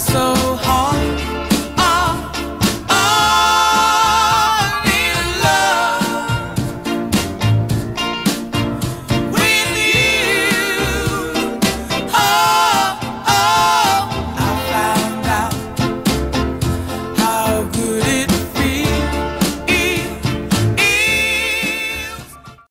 so